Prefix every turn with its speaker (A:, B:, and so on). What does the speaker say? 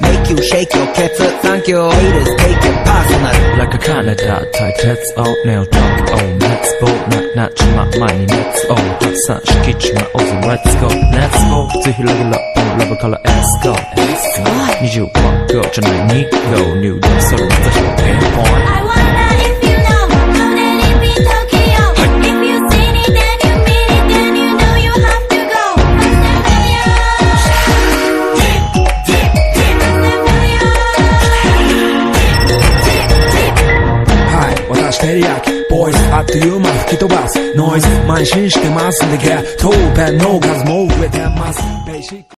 A: Make you shake your cat's foot, thank you. Haters take it personal.
B: Like a Canada tight heads out, nail drop on. Let's go, not knock, my money, let's go. Hot such kitchen, my awesome, let's go. Let's go. To heal, level up, Love a color, let's go. Let's go.
C: 21個じゃ
D: ない2個ニューダンスそれ私のピンポン Teriyaki Boyz At the human it bas Noise Man mass. masu de get Too bad. no gas move with them mass